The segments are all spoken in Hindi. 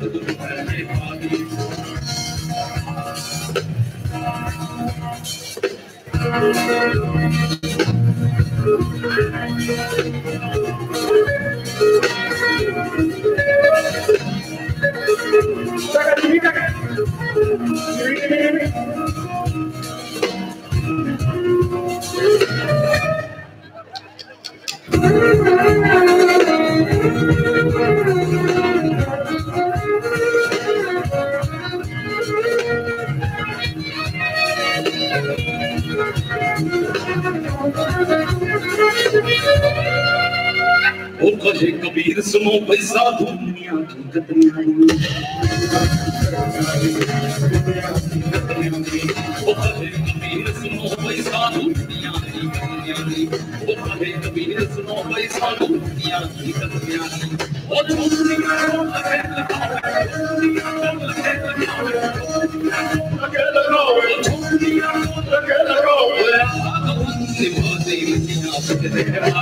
Oh, Gracias.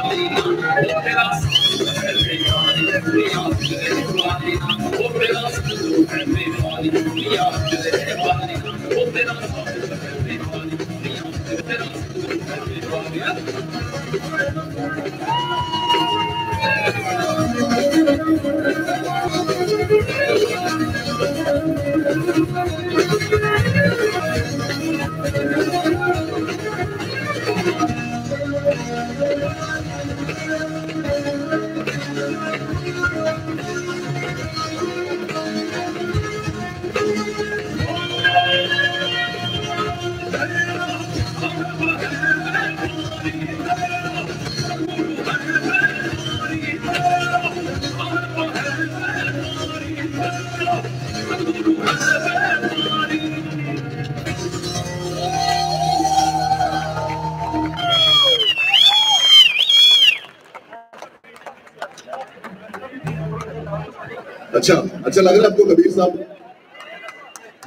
लग रहा है आपको कबीर साहब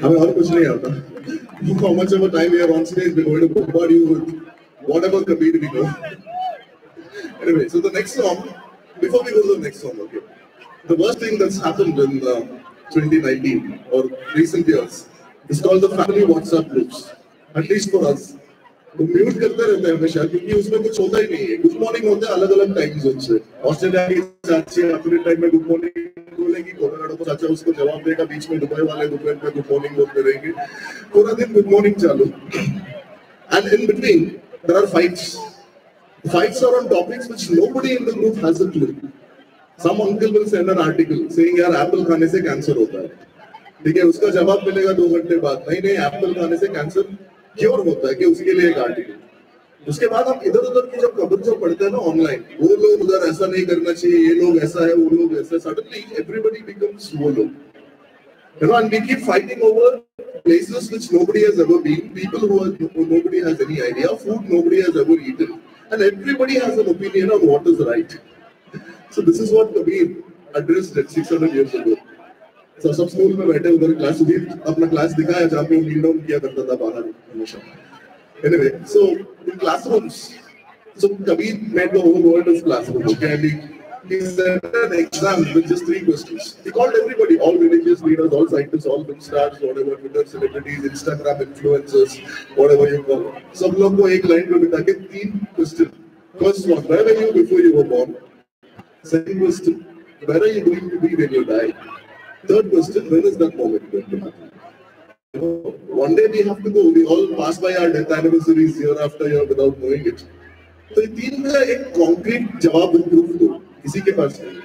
हमें और कुछ नहीं आता how much of a time we are on stage we're going to bombard you with whatever Kabir we know anyway so the next song before we go to the next song okay the worst thing that's happened in uh, 2019 or recent years is called the family WhatsApp groups at least for us mute करते रहते हैं हमेशा, क्योंकि उसमें कुछ होता ही नहीं है। गुड मॉर्निंग होते हैं अलग अलग टाइम जोन से ऑस्ट्रेलिया की चाची अपने टाइम में गुड मॉर्निंग बोलेगी कोलोराडो को चाचा उसको जवाब देगा, बीच में दुबई वाले दोपहर में गुड मॉर्निंग बोलते रहेंगे। पूरा दिन गुड मॉर्निंग चालू। And in between there are fights fights are on topics which nobody in the group has a clue. Some uncle will send an article saying, यार एप्पल खाने से कैंसर होता है। ठीक है, उसका जवाब मिलेगा दो घंटे बाद। नहीं नहीं एप्पल खाने से कैंसर क्योर होता है कि उसके लिए एक आर्टिकल उसके बाद हम इधर उधर की जब खबर जो पढ़ते हैं ना ऑनलाइन वो लोग उधर ऐसा नहीं करना चाहिए ये लोग ऐसा है वो लोग ऐसा सडनली एवरीबडी बिकम्स वो लोग You know, and we keep fighting over places which nobody has ever been, people who, are, who nobody has any idea, food nobody has ever eaten, and everybody has an opinion on what is right. So this is what Kabir addressed at 600 years ago. So, सब स्कूल में बैठे उधर क्लास अपना क्लास दिखाया जहाँ पे नील डाउन किया करता था बाहर हमेशा Anyway, so in classrooms, so Kabir made the whole world his classroom. Okay, and he, he set an exam with just three questions. He called everybody, all religious leaders, all scientists, all film stars, whatever, Twitter celebrities, Instagram influencers, whatever you call. सब लोग को एक लाइन पे बिठा के तीन question. First one, where were you before you were born? Second question, where are you going to be when you die? Third question, when is that moment going to happen? You know, one day we have to go. We all pass by our death anniversaries year after year without knowing it. तो ये तीन का एक कॉन्क्रीट जवाब प्रूफ दो किसी के पास नहीं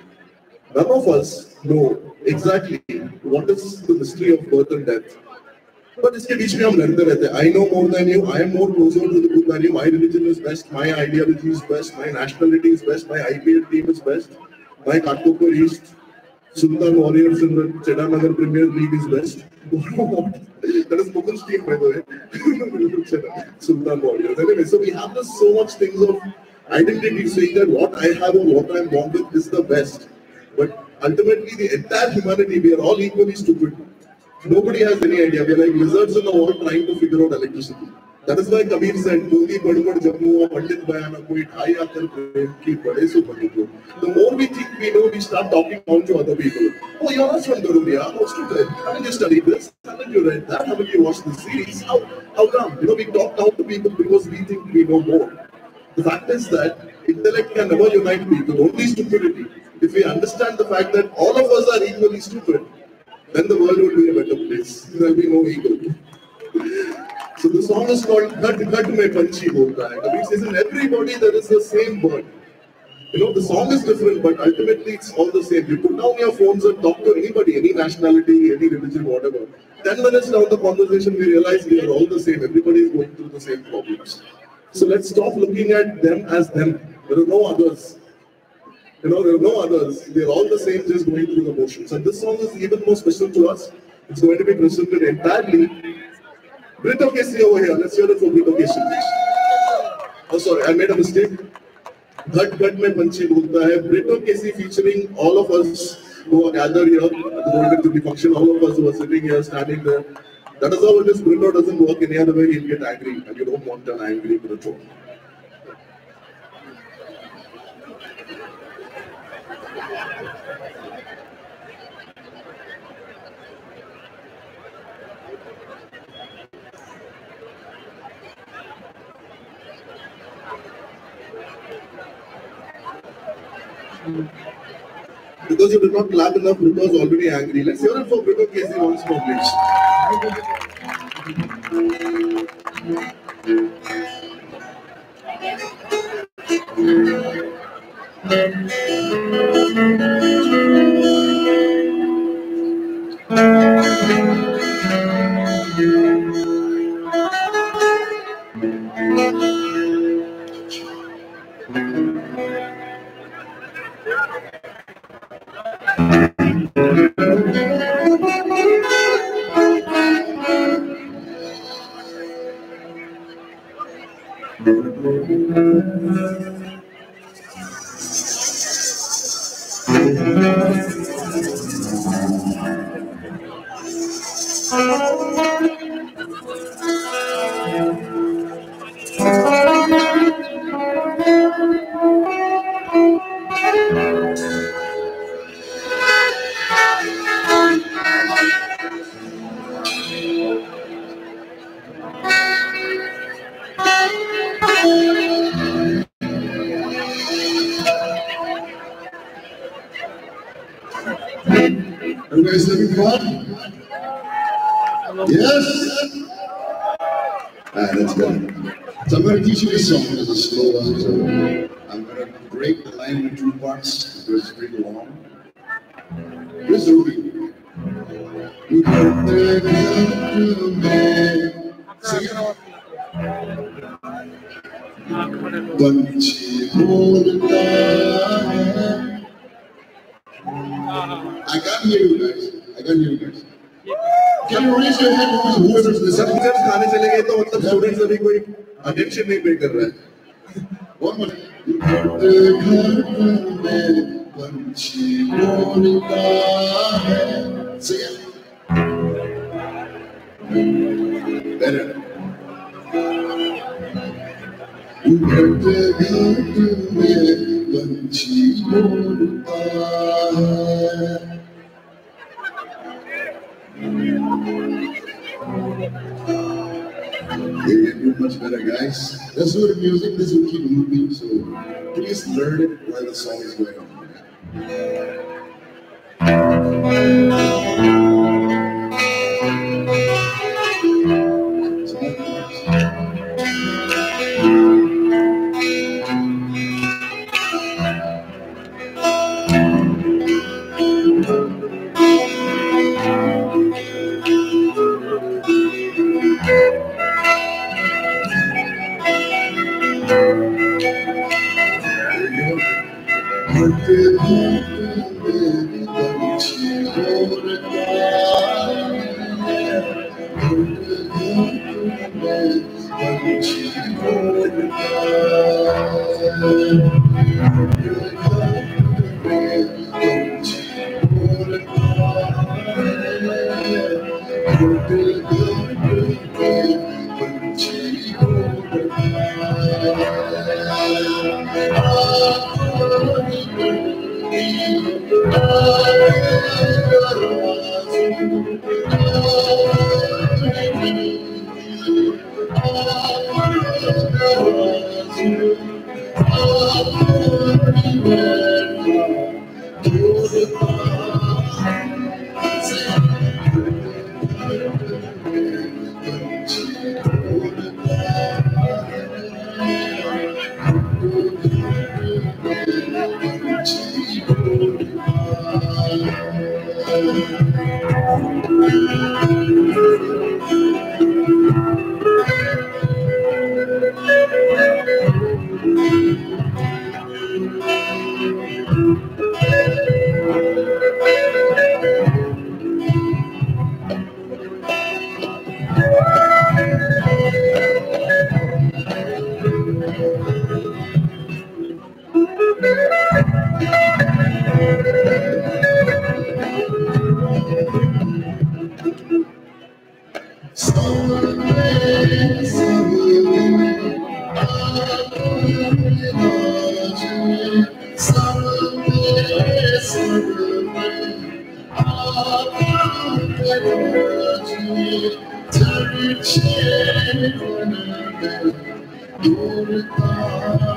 None of us know exactly what is the mystery of birth and death. But इसके बीच में हम लड़ते रहते हैं. I know more than you. I am more closer to the truth than you. My religion is best. My ideology is best. My nationality is best. My IPL team is best. My Katkopur East Sultan Warriors in the Chedanagar Premier League is best. that is Mukun's team, by the way. Sultan Warriors. Anyway, so we have this so much things of identity saying that what I have or what I'm born with is the best. But ultimately, the entire humanity, we are all equally stupid. Nobody has any idea. We are like lizards in the wall trying to figure out electricity. That is why Kabir said, "Boli bad bad jammu, pandit bayana koi thai aakar prem ki bade so bade ko." The more we think we know, we start talking down to other people. Oh, you're not from Garudia. How stupid. Haven't you studied this? Haven't you read that? Haven't you watched this series? How, how come? You know, we talk down to people because we think we know more. The fact is that intellect can never unite people, only stupidity. If we understand the fact that all of us are equally stupid, then the world would be a better place. There will be no ego. So the song is called Ghat Ghat Mein Panchi Bolta Hai. Kabir says in everybody there is the same bird. You know, the song is different, but ultimately it's all the same. You put down your phones and talk to anybody, any nationality, any religion, whatever. Ten minutes down the conversation, we realize we are all the same. Everybody is going through the same problems. So let's stop looking at them as them. There are no others. You know, there are no others. They're all the same, just going through the motions. And this song is even more special to us. It's going to be presented entirely. Brito Casey over here. Let's hear it for Brito Casey. Oh, sorry, I made a mistake. Ghat Ghat में पंछी बोलता है Brito Kesi featuring all of us who are gathered here at the moment to the function, all of us who are sitting here, standing there. That is how it is. Brito doesn't work any other way. He'll get angry, and you don't want an angry Brito. Because you did not clap enough, Brito is already angry. Let's hear it for Brito Casey once more, please. पंछी बोलता है I can't hear you guys. I can't hear you guys. Can you raise your hand who is who is? सब टीचर्स खाने चले गए तो मतलब स्टूडेंट्स अभी कोई अटेंशन नहीं पे कर रहा है One more. घर में पंछी बोलता है Sing it. Better. We can do much better, guys. The music. So please learn it while the song is going on. Turn it, turn it, turn it, turn it,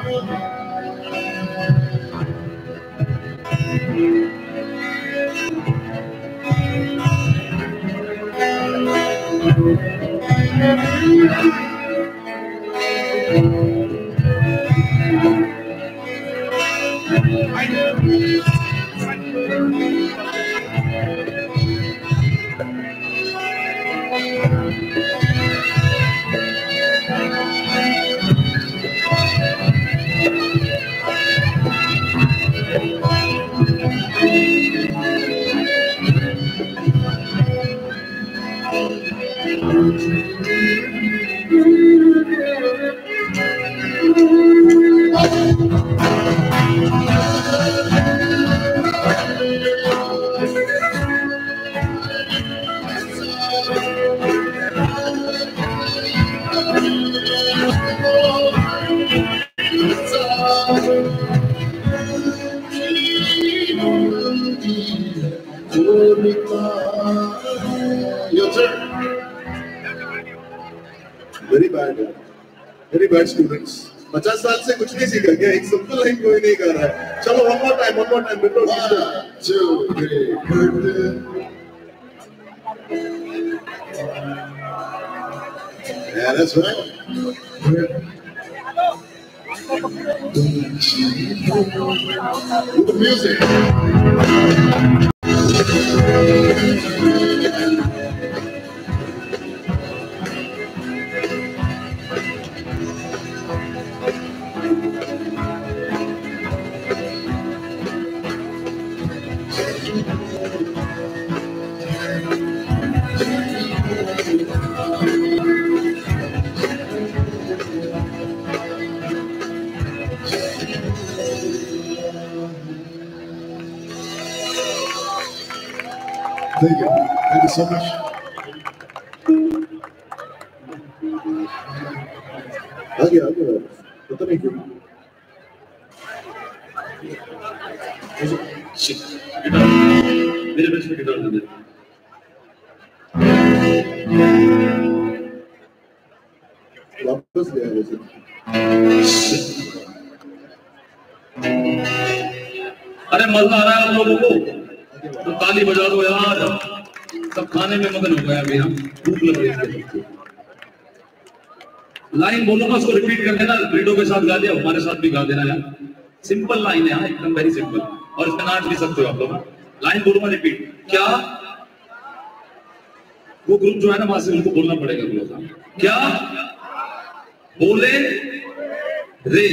that's right. With the music. आ गया आ गया पता नहीं क्यों मेरे बेस्ट में गिटार दे दे वापस गया वैसे अरे मज़ा आ रहा है लोगों को तो ताली बजा दो यार सब खाने में मगन हो गया अभी हम भूख लग रही है लाइन बोलूँगा उसको रिपीट कर देना रीडो के साथ गा दिया, हमारे साथ भी गा देना यार। सिंपल लाइन है हाँ एकदम वेरी सिंपल और इसमें नाच भी सकते हो आप लोग लाइन बोलूँगा रिपीट क्या? वो ग्रुप जो है ना, वहाँ से उनको बोलना पड़ेगा ग्रुप का क्या? बोले रे।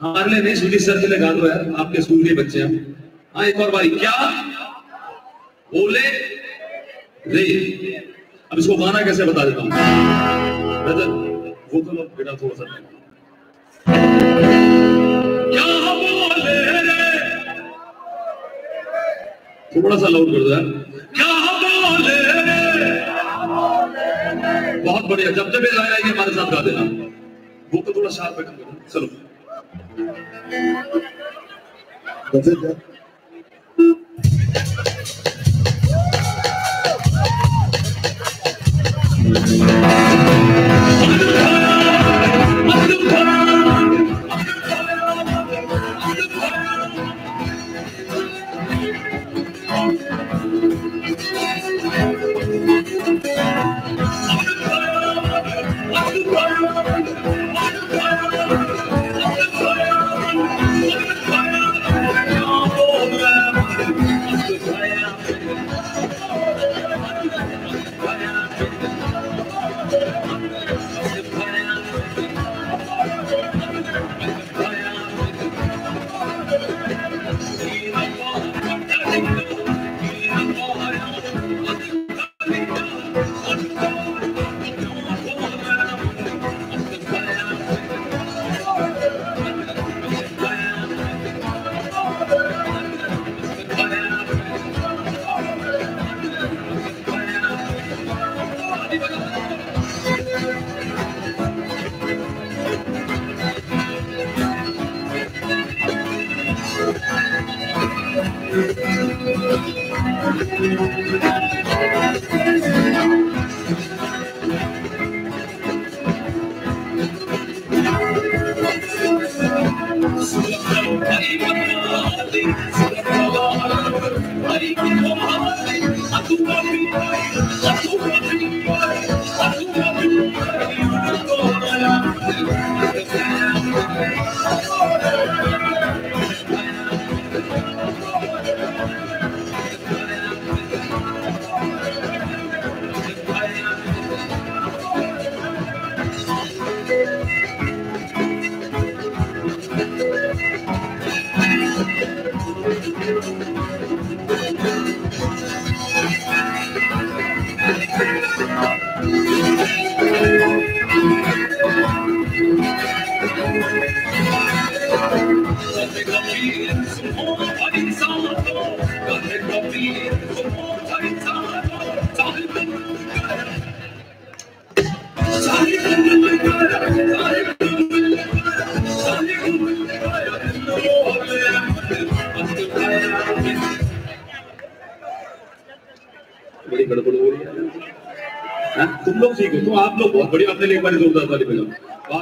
हमारे लिए नहीं सुधीर सर के लिए गा दो यार, आपके स्कूल के बच्चे हैं। हाँ एक और बारी क्या? बोले रे। अब इसको गाना कैसे बता देता हूँ? वो तो लोग बेटा थोड़ा सा थोड़ा सा लाउड कर दो बहुत बढ़िया जब जब लाइन आएगी हमारे साथ गा देना वो तो थोड़ा शार्प पैटर्न करो चलो That's it, Look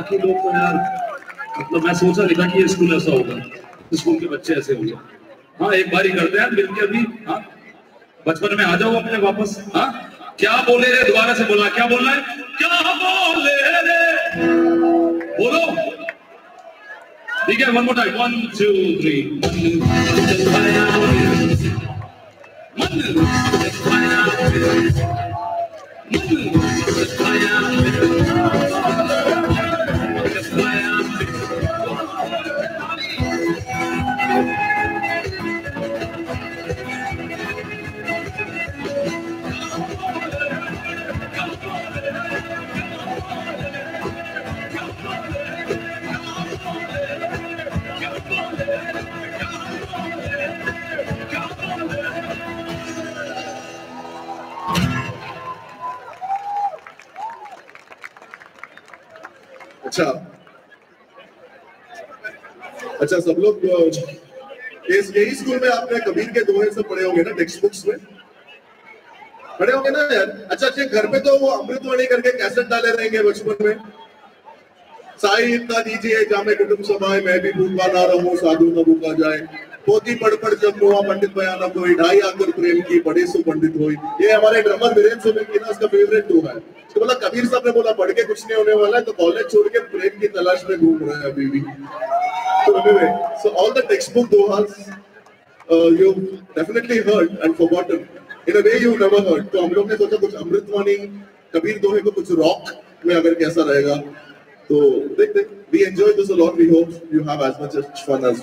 बाकी लोग तो यार मतलब मैं सोचा नहीं था कि ये स्कूल ऐसा होगा स्कूल के बच्चे ऐसे होंगे हाँ एक बारी करते हैं मिलके अभी हाँ बचपन में आ जाओ अपने वापस हाँ क्या बोले रे दोबारा से बोला क्या बोलना है क्या बोले रे बोलो ठीक है one more time one two three अच्छा। अच्छा सब लोग इस, यही स्कूल में आपने कबीर के दोहे सब पढ़े होंगे ना टेक्स्ट बुक्स में? पढ़े होंगे ना यार? अच्छा अच्छा घर पे तो वो अमृतवाणी करके कैसेट डाले रहेंगे बचपन में। साई इतना दीजिए, जामे कुटुंब समाए मैं भी भूखा ना रहूँ, साधु न भूखा जाए। पोती पढ़ पढ़ जब हुआ पंडित भयानक हुई ढाई आकर प्रेम की बड़े सो पंडित हुई ये हमारे ड्रमर वीरेंद्र सोलंकी की ना उसका फेवरेट टू है तो बोला कबीर साहब ने बोला पढ़ के कुछ नहीं होने वाला है तो कॉलेज छोड़ के प्रेम की तलाश में घूम रहे हैं अभी भी So anyway, so all the textbook dohas uh, you've definitely heard and forgotten. In a way you never heard. तो हम लोग ने सोचा कुछ अमृतवाणी कबीर दोहे को कुछ रॉक में अगर कैसा रहेगा तो देख देख we enjoy this a lot. We hope you have as much fun as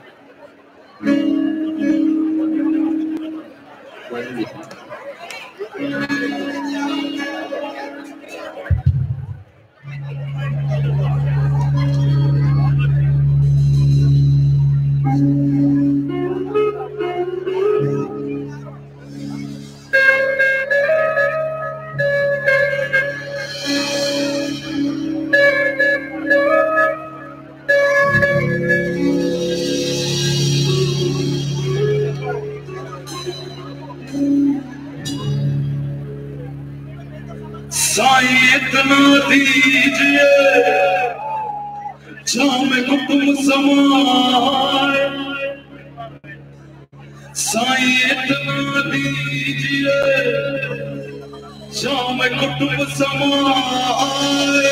Thank you. इतना दीजिए जाम मैं समाए साईं इतना दीजिए जाम मैं कुटुंब समाए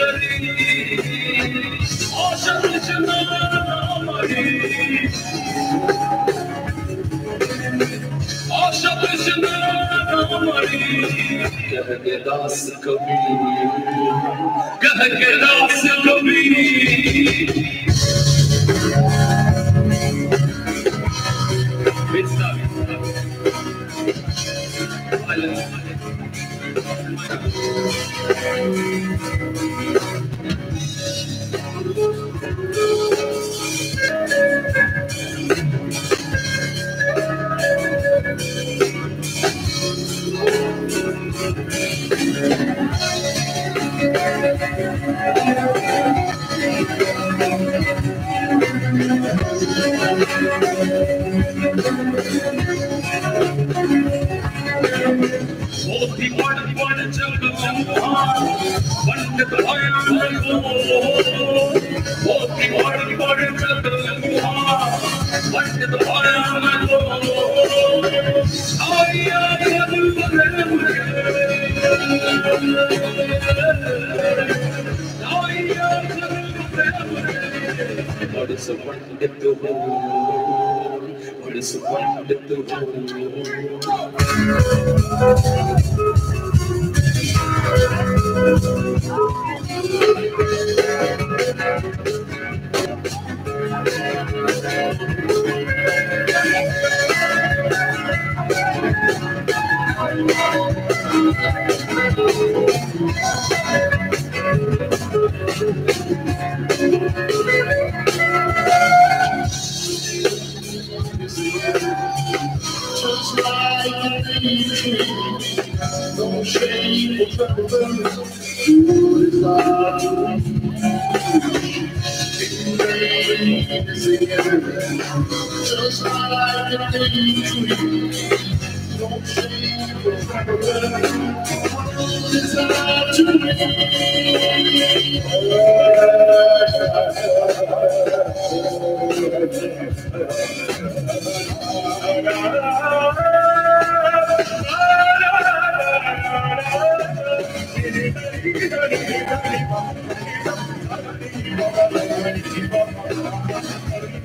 Thank you. दास कबीर कह के Das Kabir Just like a dream, you. Don't say What is that to be.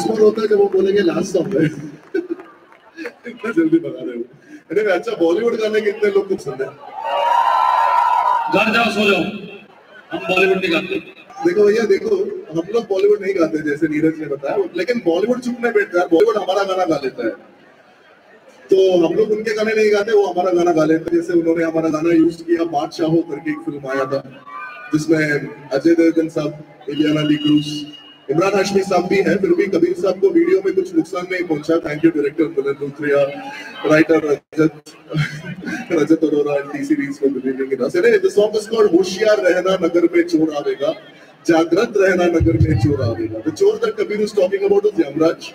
Once होता है जब वो बोलेंगे लास्ट सॉन्ग है. इतना जल्दी बता रहे हो। अरे अच्छा बॉलीवुड गाने के इतने लोग को पसंद है। घर जाओ सो जाओ। हम बॉलीवुड नहीं गाते। देखो भैया देखो हम लोग बॉलीवुड नहीं गाते जैसे नीरज ने बताया। लेकिन बॉलीवुड चुप में बैठता है बॉलीवुड हमारा गाना गा लेता है। तो हम लोग उनके गाने नहीं गाते वो हमारा गाना गा लेते जैसे उन्होंने हमारा गाना यूज़ किया बादशाह करके एक फ़िल्म आया था जिसमें अजय देवगन साहब इलियाना ली क्रूज इमरान हाशमी साहब भी हैं फिर भी कबीर साहब को वीडियो में कुछ नुकसान नहीं पहुँचा thank you director Milan Luthria writer Rajat Rajat Arora T Series the song is called Hoshiyar Rehna नगर में चोर आवेगा जागृत रहना नगर में चोर आवेगा the chore that kabir is talking about is yamraj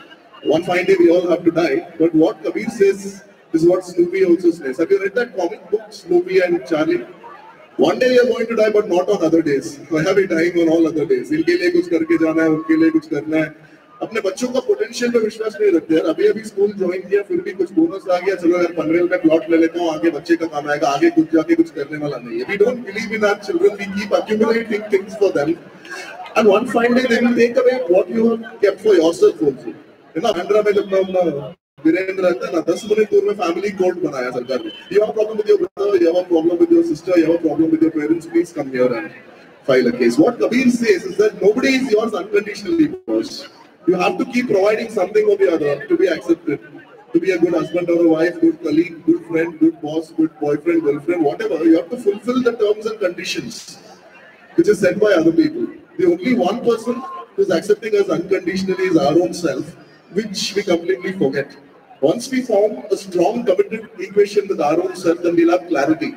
one fine day we all have to die but what kabir says is what snoopy also says have you read that comic book snoopy and charlie One day are going to die, but not on other days. Why are we dying on all other days? इनके लिए कुछ करके जाना है उनके लिए कुछ करना है अपने बच्चों का पोटेंशियल पे विश्वास नहीं रखते यार अभी अभी स्कूल ज्वाइन किया फिर भी कुछ बोनस आ गया चलो यार पनवेल में प्लॉट ले लेता हूँ आगे बच्चे का काम आएगा आगे कुछ जाके कुछ करने वाला नहीं है we don't believe in our children we keep things for them and one fine day they will take away what you have kept for yourself also है ना आंध्रा में जब मैं वीरेंद्र है ना दस मिनट दूर में फैमिली कोर्ट बनाया सरकार ने। You have problem with your brother you have problem with your sister you have problem with your parents please come here and file a case what Kabir says is that nobody is yours unconditionally boss you have to keep providing something of the other to be accepted to be a good husband or a wife good colleague good friend good boss good boyfriend girlfriend whatever you have to fulfil the terms and conditions which is set by other people the only one person who is accepting us unconditionally is our own self, which we completely forget. Once we form a strong committed equation with our own self, then we'll have clarity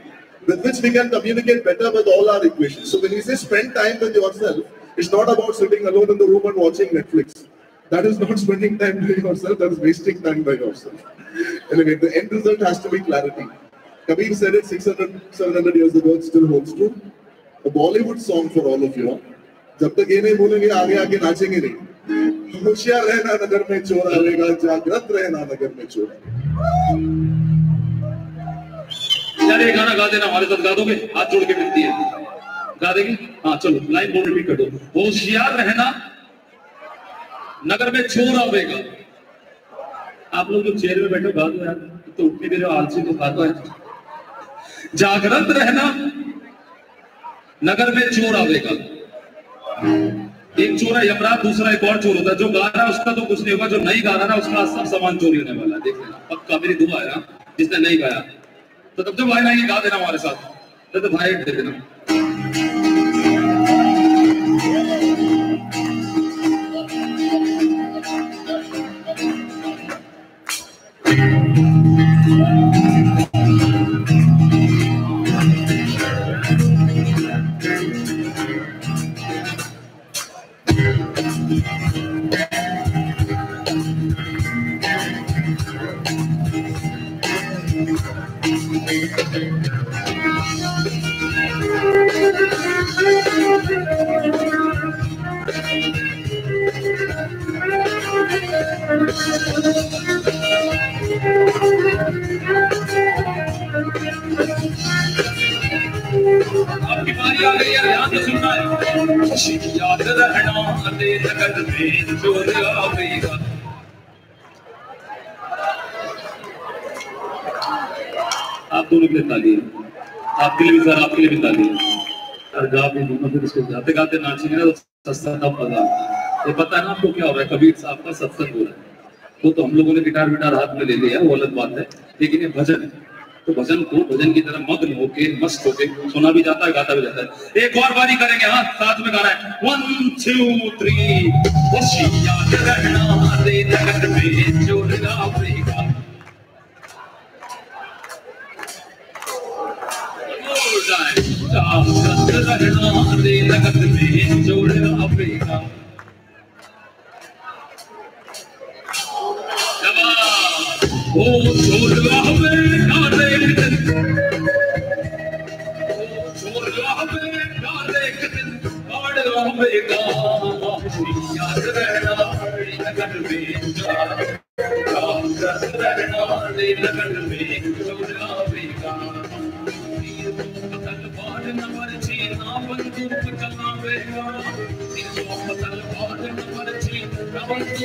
with which we can communicate better with all our equations. So when you say spend time with yourself, it's not about sitting alone in the room and watching Netflix. That is not spending time by yourself, that is wasting time by yourself. Anyway, the end result has to be clarity. Kabir said it 600, 700 years ago, it still holds true. A Bollywood song for all of you. जब तक ये नहीं बोलेंगे आगे आगे नाचेंगे नहीं होशियार रहना नगर में चोर आएगा, जागृत रहना नगर में चोर यार ये गाना गा देना, हमारे साथ गा दोगे? हाथ जोड़ के मिलती है। गा देंगे? हाँ चलो लाइन बोल रिपीट कर दो। होशियार रहना नगर में चोर आवेगा। आप लोग जो चेयर में बैठे हो, गा दो यार। तो उठने रहे हो, आलसी तो गा दो यार जागृत रहना नगर में चोर आवेगा। एक चोर है यमराज दूसरा एक और चोर होता है। जो गा रहा है, उसका तो कुछ नहीं होगा। जो नहीं गा रहा है उसका सब सामान चोरी होने वाला है। देख लेना, पक्का मेरी दुआ है जिसने नहीं गाया। तो तब जब भाई ये गा देना हमारे साथ। तो भाई दे देना आप दोनों के लिए ताली आपके लिए भी सर आपके लिए भी ताली और गा फिर इसको गाते गाते नाचेंगे ना तो मज़ा आता है। ये पता है ना आपको क्या हो रहा है, कबीर साहब का सत्संग हो रहा है। वो तो हम लोगों ने गिटार विटार हाथ में ले लिया, वो अलग बात है। लेकिन ये भजन तो भजन को भजन की तरह मग्न होके, मस्त होके सुना भी जाता है, गाता भी जाता है। एक और बारी करेंगे हाँ साथ में गाना है। वन टू थ्री रहना गावेगा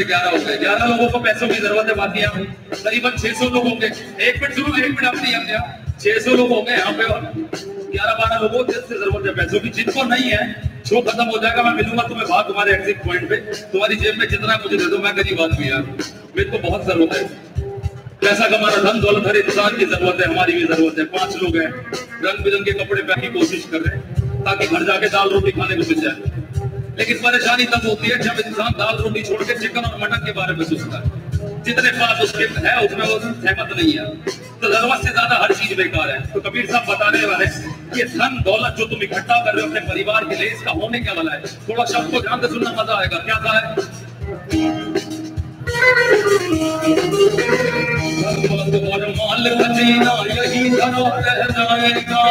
के ग्यारह हो गए। ग्यारह लोगों को पैसों की ज़रूरत है, बाकी यहाँ करीबन छह सौ लोग होंगे। एक मिनट सुनो एक मिनट अपनी हमने छह सौ लोग होंगे यहाँ पे और ग्यारह बारह लोगों को जिससे ज़रूरत है पैसों की। जिनको नहीं है शो खत्म हो जाएगा, मैं मिलूँगा तुम्हें बाहर तुम्हारे एग्जिट पॉइंट पे। तुम्हारी जेब में जितना मुझे दे दो, मैं गरीब आदमी यार। मेरे को बहुत ज़रूरत है। पैसा कमाना, धन दौलत हर इंसान की ज़रूरत है, हमारी भी ज़रूरत है। पाँच लोग हैं रंग बिरंगे कपड़े पहनने की कोशिश कर रहे हैं, ताकि घर जाके दाल रोटी खाने को मिल जाए। लेकिन परेशानी तब होती है जब इंसान दाल रोटी छोड़ के चिकन और मटन के बारे में सोचता है। जितने पास उसके है, उसमें वो सहमत नहीं है। तो ज़रूरत से ज़्यादा हर चीज़ बेकार है। तो कबीर साहब बताने वाले ये धन, दौलत जो तुम इकट्ठा कर रहे हो अपने परिवार के लिए, इसका होने क्या वाला है? थोड़ा शब्द को ध्यान से सुनना मज़ा आएगा। क्या कहा है? माल खजीना यही धरो रह जाएगा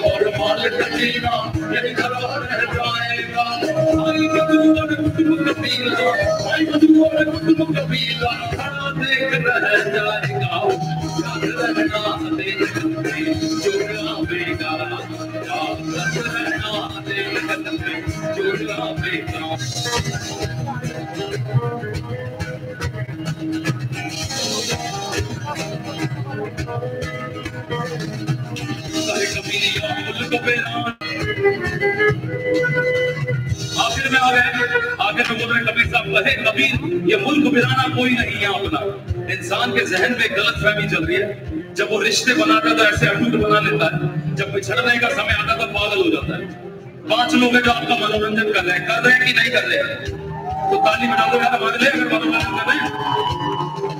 और माल खजीना यही धरो रह जाएगा आई मधुर कुटुंब कबीला आई मधुर कुटुंब कबीला खड़ा देख रह जाएगा याद रहना देख के जोड़ा बेगा याद रहना देख के जोड़ा बेगा आखिर में आ गए आखिर में बोल रहे कबीर साहब कहे कबीर ये मुल्क बिराना कोई नहीं है अपना इंसान के जहन में गलत फहमी चल रही है जब वो रिश्ते बनाता है तो ऐसे अटूट बना लेता है जब बिछड़ने का समय आता तो पागल हो जाता है पाँच लोग हैं जो आपका मनोरंजन कर रहे हैं कर रहे हैं कि नहीं कर रहे हैं तो ताली बजा दो यार अगर मनोरंजन कर रहे हैं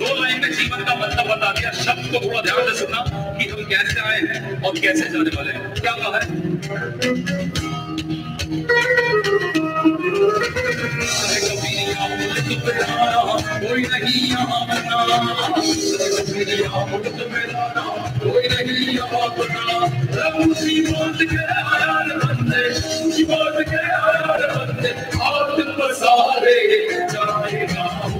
दो लाइन में जीवन का मतलब बता दिया, शब्द को थोड़ा ध्यान से सुनना कि हम कैसे आए हैं और कैसे जाने वाले हैं। क्या कहा है? कोई नहीं यहाँ कोई नहीं यहाँ उसी के बंदे, उसी के बंदे सारे जाएगा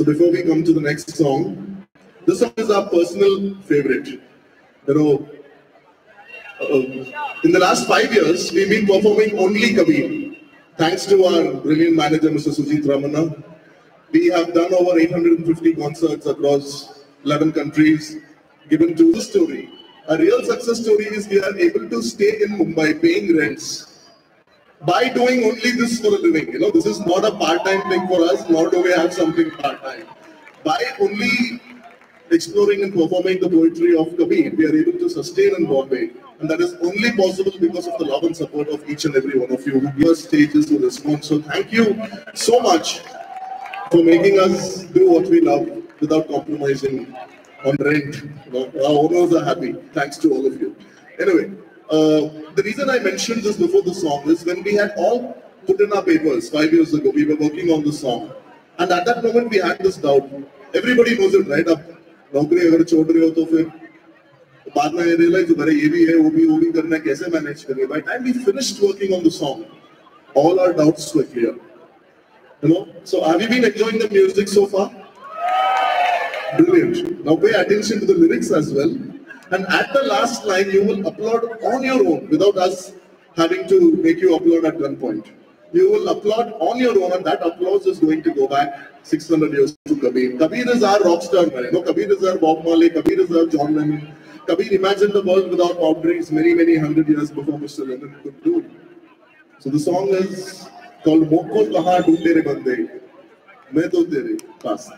So before we come to the next song, this song is our personal favorite. You know, uh, in the last five years, we've been performing only Kabir. Thanks to our brilliant manager, Mr. Sujit Ramana. We have done over 850 concerts across 11 countries, given to the story. A real success story is we are able to stay in Mumbai paying rents by doing only this for a living. You know, this is not a part-time thing for us, nor do we have something part-time. By only exploring and performing the poetry of Kabir, we are able to sustain in Bombay. And that is only possible because of the love and support of each and every one of you who us stages to respond. So thank you so much for making us do what we love without compromising on rent. You know, our owners are happy. Thanks to all of you. Anyway, the reason I mentioned this before the song is when we had all put in our papers five years ago, we were working on the song. And at that moment, we had this doubt. Everybody knows it, right? अब नौकरी अगर छोड़ रहे हो तो फिर बाद में रियलाइज अरे ये भी है वो भी वो भी करना है कैसे मैनेज करेंगे by time we finished working on the song all our doubts were clear you know so have you been enjoying the music so far brilliant now pay attention to the lyrics as well and at the last line you will upload on your own without us having to make you upload at one point you will upload on your own and that applause is going to go back 600 years to Kabir. Kabir is our rock star man. You know, Kabir is our Bob Marley, Kabir is our John Lennon. Kabir imagined the world without boundaries many, many hundred years before Mr. Lennon could do. So the song is कल मोको कहा ढूंढे रे बंदे मैं तो तेरे पास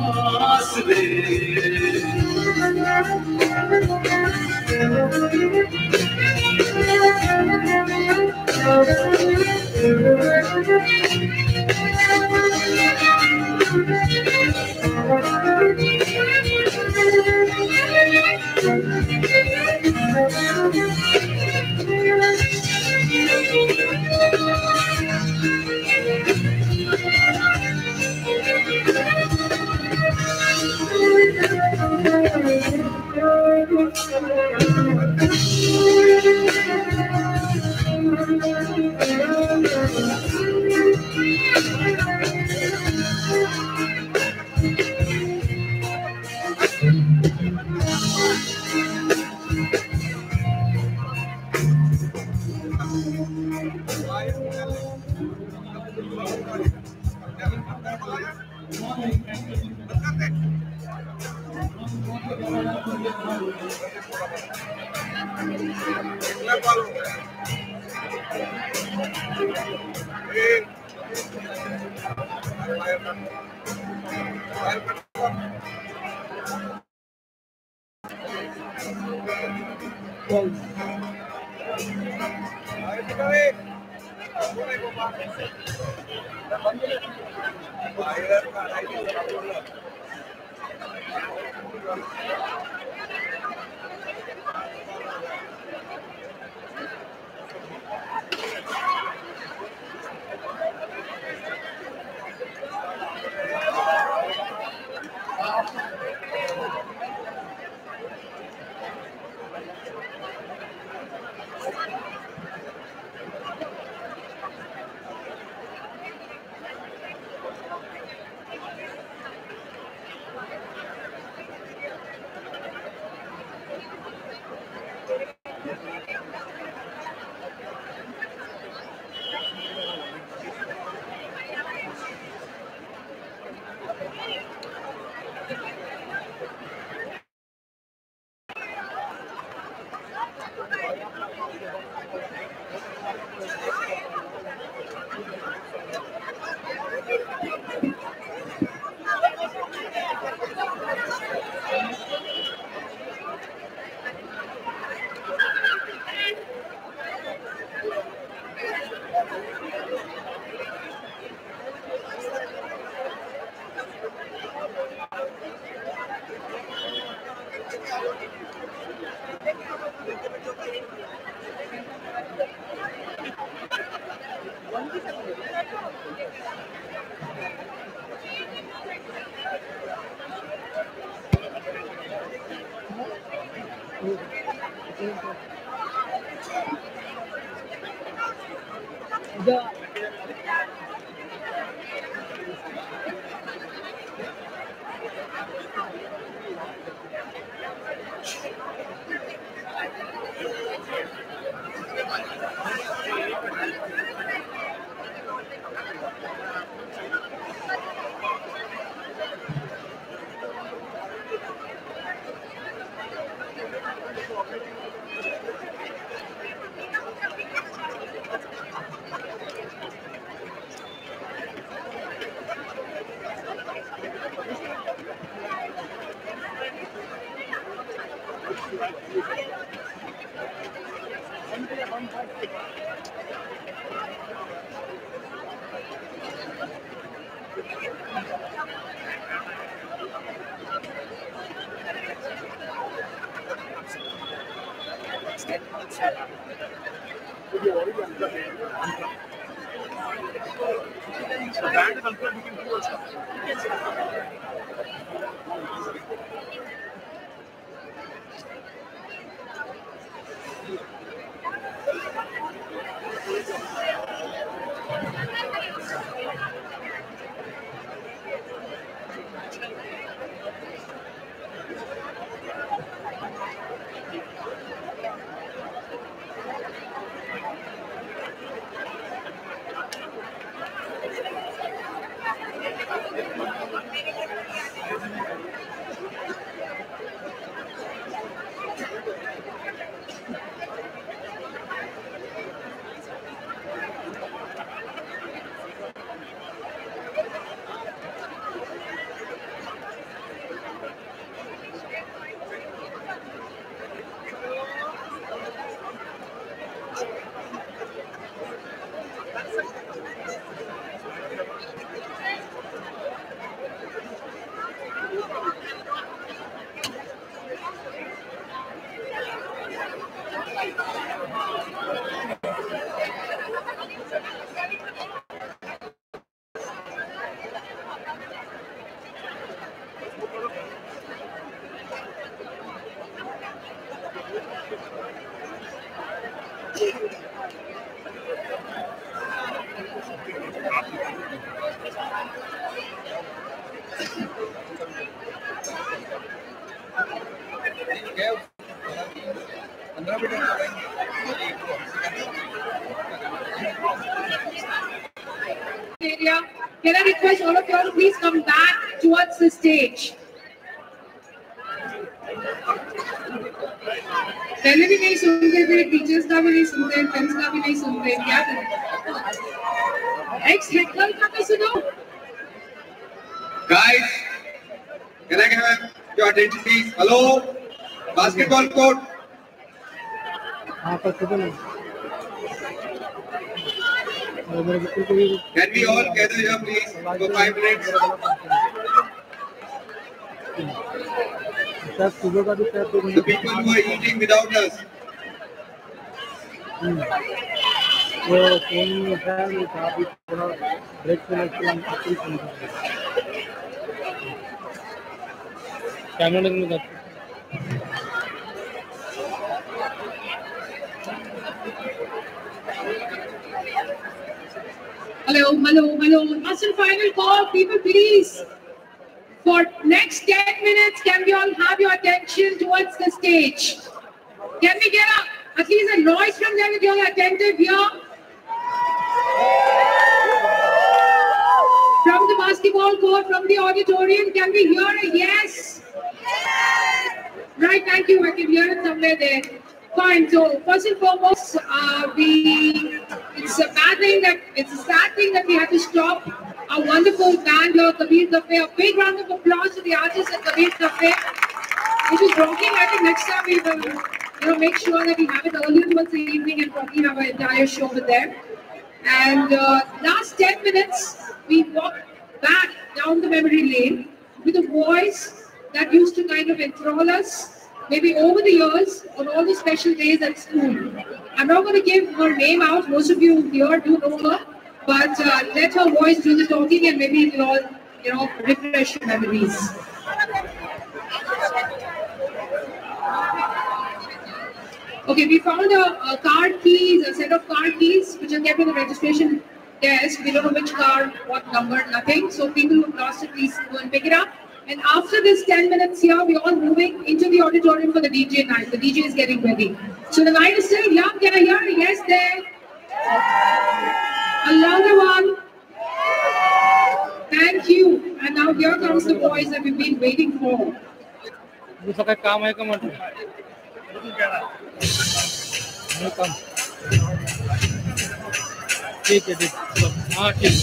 Mosle. Stage? पहले भी नहीं सुनते थे टीचर्स का भी नहीं सुनते फ्रेंड्स का भी नहीं सुनते क्या करें एक्स हेकल का भी सुनो Guys, can I have your attention please? Hello? Basketball court. Can we all gather here please for five minutes? The people who are eating without us. Camera में कर Hello, hello, hello. Last and final call, people, please. For next 10 minutes, can we all have your attention towards the stage? Can we get up? At least a noise from them if you're attentive here. From the basketball court, from the auditorium, can we hear a yes? Right, thank you. I can hear it somewhere there. Fine. So first and foremost, uh, we it's a bad thing that it's a sad thing that we had to stop our wonderful band here, Kabir Cafe. A big round of applause to the artists at Kabir Cafe. It was rocking. I think next time we will, you know, make sure that we have it early towards the evening and probably have an entire show with them. And uh, last 10 minutes, we walked back down the memory lane with a voice that used to kind of enthrall us maybe over the years on all the special days at school. I'm not going to give her name out. Most of you here do know her. But uh, let her voice do the talking and maybe it will all, you know, refresh your memories. Okay, we found a, a card keys, a set of card keys which are kept in the registration desk. We don't know which car, what number, nothing. So people who've lost it, please go and pick it up. And after this 10 minutes here, we're all moving into the auditorium for the DJ night. The DJ is getting ready. So the night is still young. I hear yes there? A louder one. Thank you. And now here comes the boys that we've been waiting for. दुसरं काय काम आहे का म्हटलं नाही काम ठीक आहे ठीक आहे. हा ठीक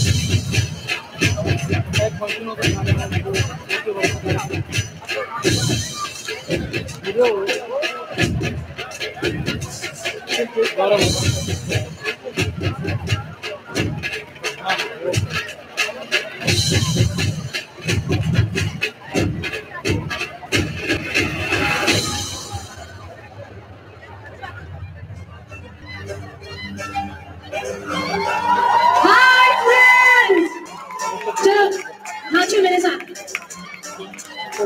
काय function होतं ना, व्हिडिओ बरोबर हा हो. Friends! चलो नाचो मेरे साथ। तो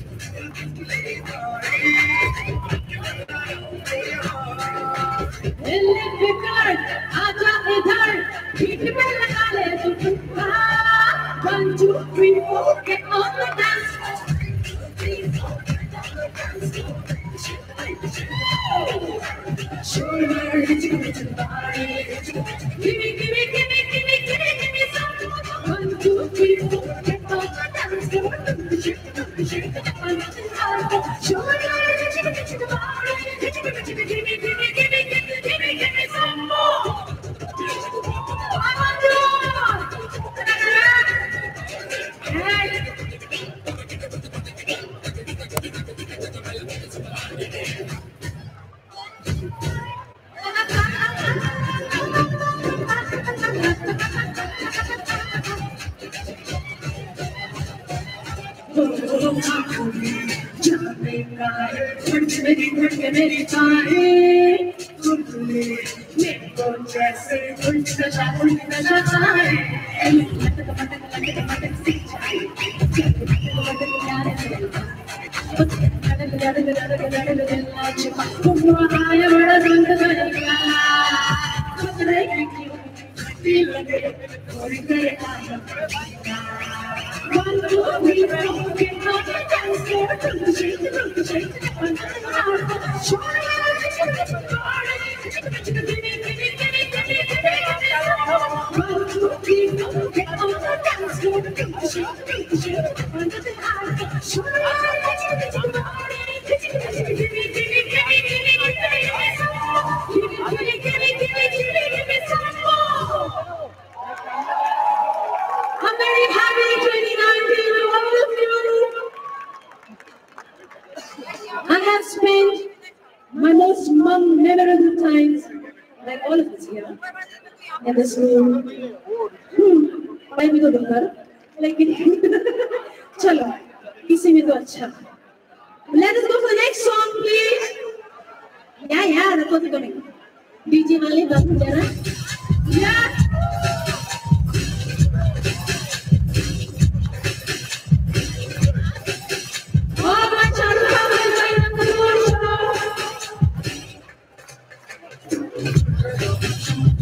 दिल्ली फिकर आजा इधर पीठ पे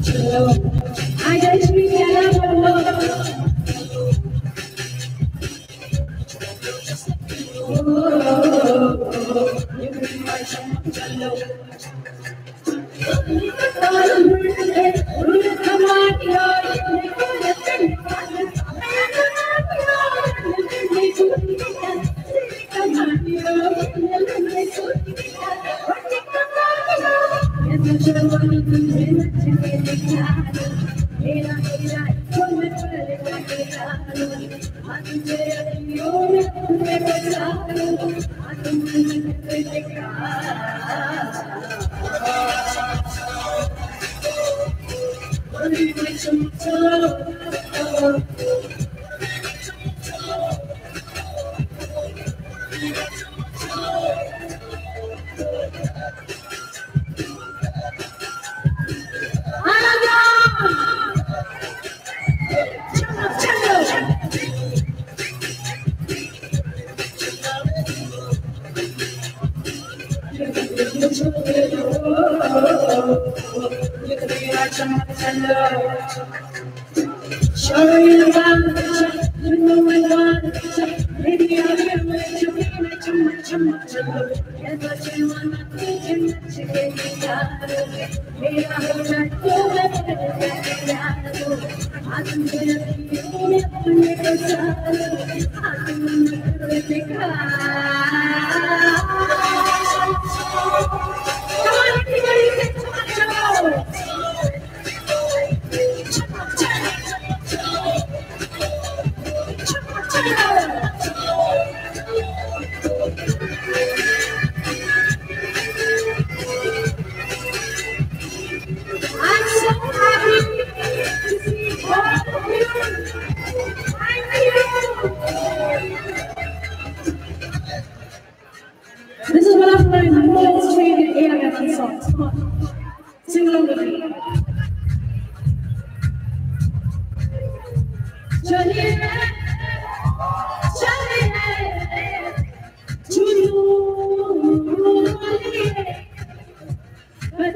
Hello. But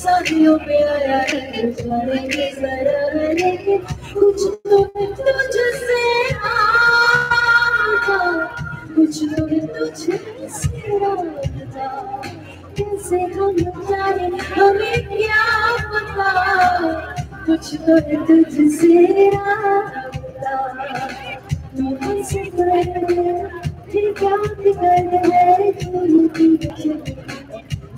साथियों पे आया है जाने के जरा लेके कुछ तो है तुझसे आता कुछ तो है तुझसे आता कैसे हम जाने, हमें क्या पता? कुछ तो है तुझसे राबता तू हमसे कर क्या फिकर है? तू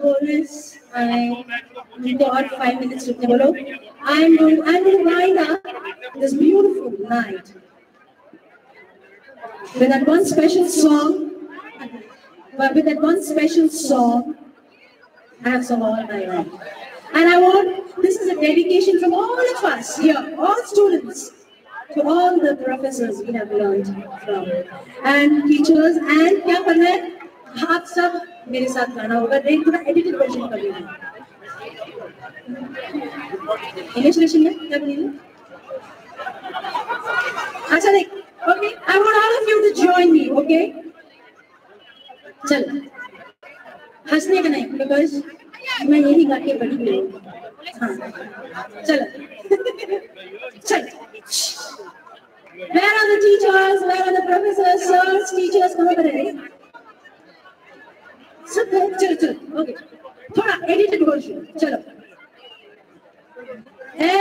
chorus. I got five minutes to follow. I'm going, I'm in to up this beautiful night with that one special song. But with that one special song, I have sung all my long. And I want, this is a dedication from all of us here, all students, to all the professors we have learned from, and teachers, and आप सब मेरे साथ गाना होगा देख थोड़ा एडिटेड वर्जन कर लेना इंग्लिश वर्जन में क्या बोलिए अच्छा देख okay I want all of you to join me okay चल हंसने का नहीं बिकॉज़ मैं यही गा के बड़ी हुई हूँ। हाँ चलो चल Where are the teachers? Where are the professors, sirs, teachers? कहाँ पर है? सब चलो चलो ओके थोड़ा एडिटेड वर्जन चलो. ऐ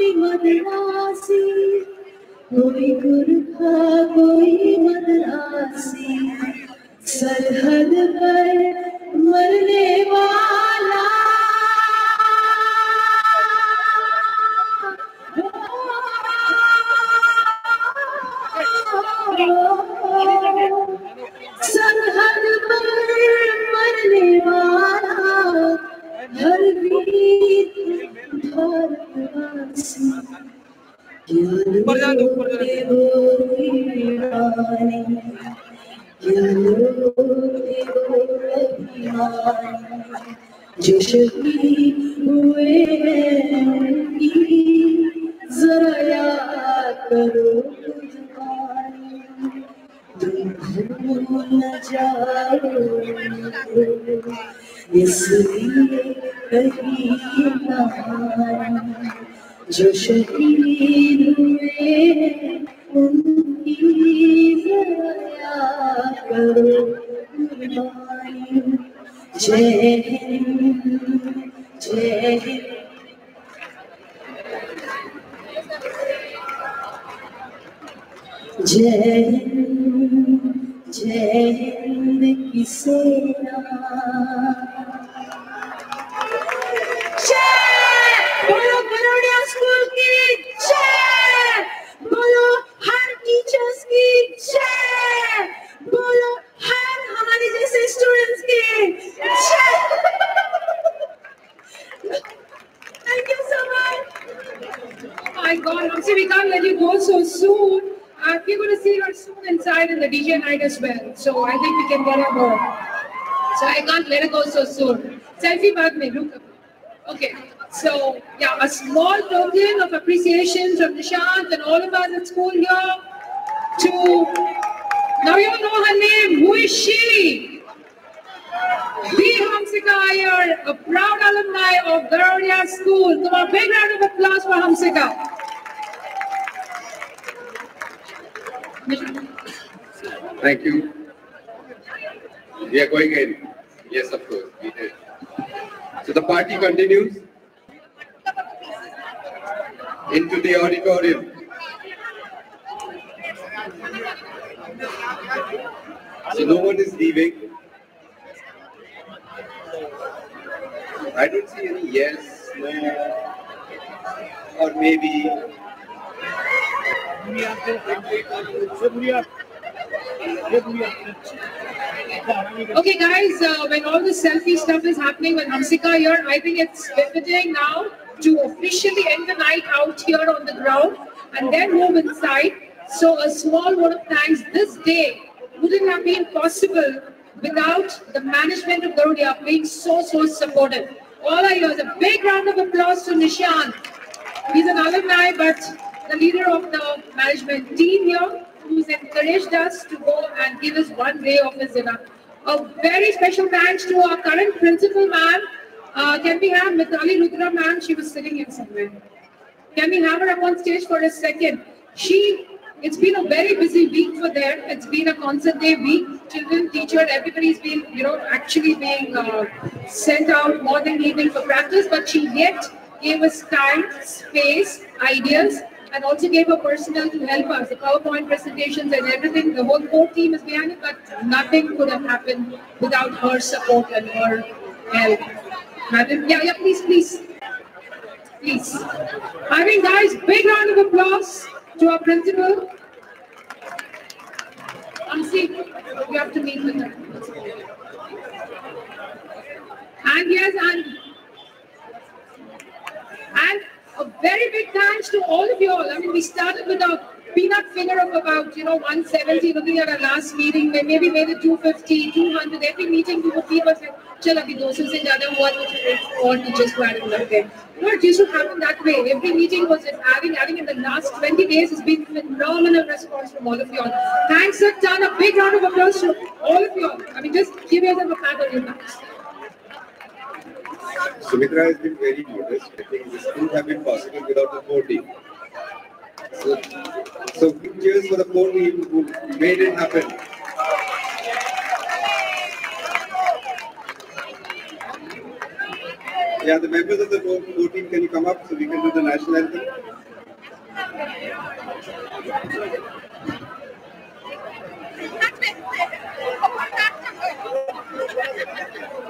कोई मदरासी कोई गुरखा कोई मदरासी सरहद पर so soon. Selfie bag me, look. Okay. So yeah, a small token of appreciation from Nishant and all of us at school here to now you know her name. Who is she? The Hamsika Iyer, a proud alumni of Garodia School. Come on, big round of applause for Hamsika. Thank you. We are going in. Yes, of course, we did. So the party continues into the auditorium. So no one is leaving. I don't see any yes, no, or maybe. Yeah. Okay, guys, uh, when all the selfie stuff is happening with Hamsika here, I think it's befitting now to officially end the night out here on the ground and then move inside. So a small word of thanks. This day wouldn't have been possible without the management of Garudia being so, so supportive. All I hear is a big round of applause to Nishan. He's an alumni, but the leader of the management team here who's encouraged us to go and give us one day of his dinner. A very special thanks to our current principal man, Uh, can we have Mitali Rudra ma'am? She was sitting in somewhere. Can we have her up on stage for a second? She, it's been a very busy week for them. It's been a concert day week. Children, teacher, everybody's been, you know, actually being uh, sent out more than evening for practice, but she yet gave us time, space, ideas, and also gave her personnel to help us. The PowerPoint presentations and everything, the whole core team is behind it, but nothing could have happened without her support and her help. Madam, yeah, yeah, please, please. Please. I mean, guys, big round of applause to our principal. See, you have to meet with her. And yes, and and a very big thanks to all of you all. I mean, we started with a peanut figure of about, you know, 170, looking at our last meeting, we maybe made it 250, 200. Every meeting we would keep us like, chala bhi 200 se jada hua, to all teachers who added in there. No, it used to happen that way. Every meeting was just adding, adding in the last 20 days. has been phenomenal response from all of you all. Thanks a ton, a big round of applause to all of you all. I mean, just give yourself a pat on your back. Sumitra has been very modest. I think this couldn't have been possible without the core team. So, so big cheers for the core team who made it happen. Yeah, the members of the core team, can you come up so we can do the national anthem?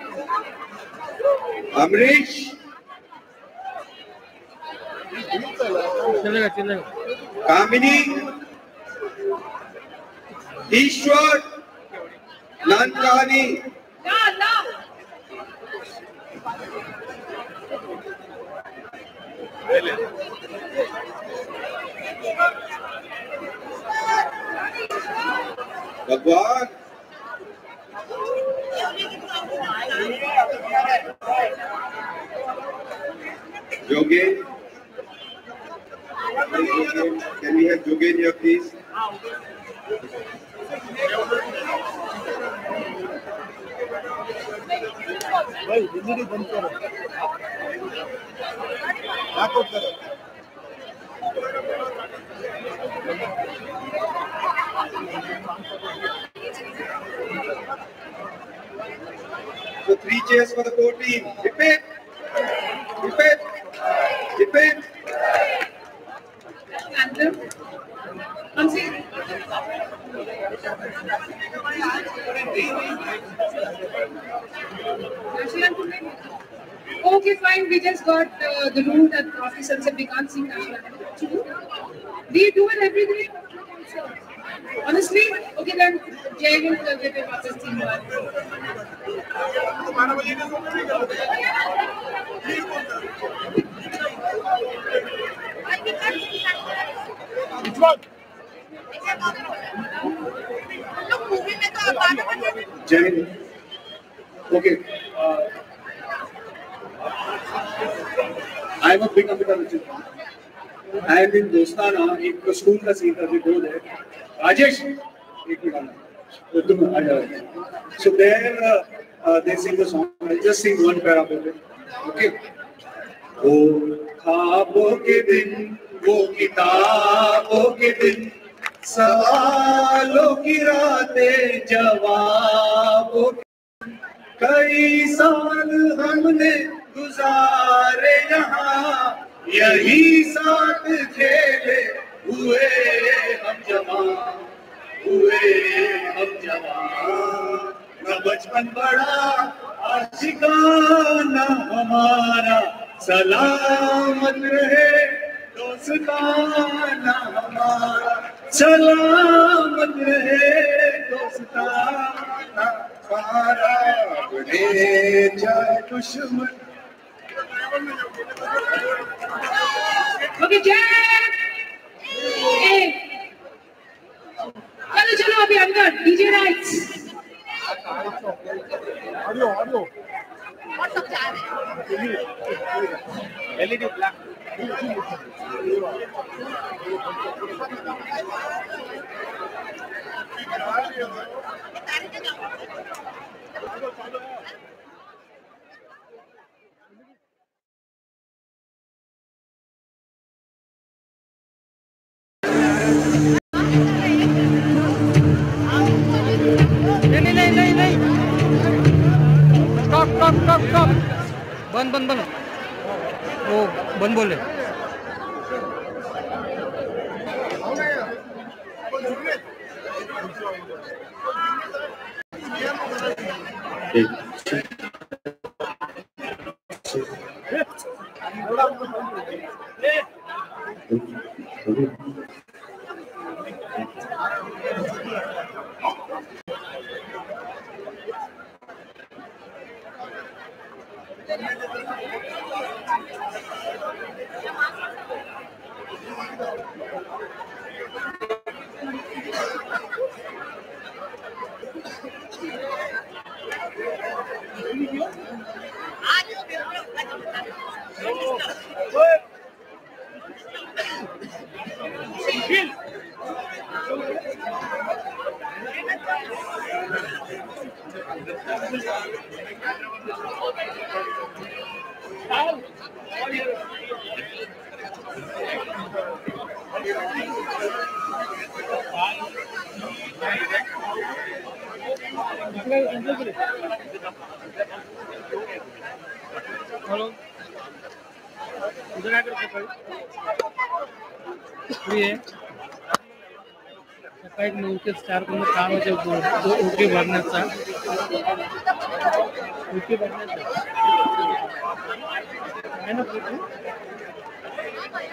Amrish. चलेगा चलेगा। कामिनी। ईश्वर। नानकानी. भगवान। Jogen. Can we have Jogen here, please? भाई एलईडी बंद करो बैकआउट करो So three cheers for the core team. Hip hip. Hip hip. Hip. Okay, fine. We just got uh, the rule that officer said we can't sing national anthem. We do it every day. Honestly, okay then, Jai Hind, uh, we will watch this team one. Which one? Jai Hind. Okay. Uh, I am a big Amitabh Bachchan fan. I am in Dostana, एक स्कूल का सीन था जो दो है तुम आ so there uh, uh, they sing the song. I'll just sing one para of it okay. वो ख्वाबों के दिन वो किताबों के दिन सवालों की रातें जवाबों कई साल हमने गुजारे यहाँ यही साथ खेले। हुए हम जवान, हुए हम जवान। न बचपन बड़ा, आशिकाना हमारा। सलामत रहे दोस्ताना हमारा। सलामत रहे दोस्ताना हमारा। बने जाए दुश्मन। चलो चलो अभी अंदर DJ rights audio audio LED black नहीं स्टॉप स्टॉप स्टॉप बंद बंद बंद। वो बंद बोले। Bill. हेलो इधर आकर फ्री सकाळी नऊ ते चार पर्यंत काम आहे ते दो- ओके भरण्याचा ओके भरण्याचा आहे ना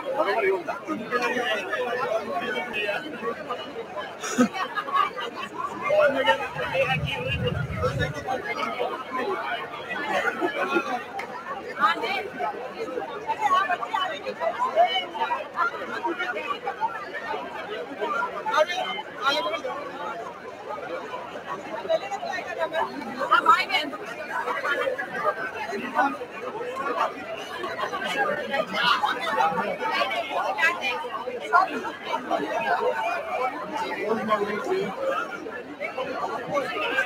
whatever you want. Thank you. Thank you.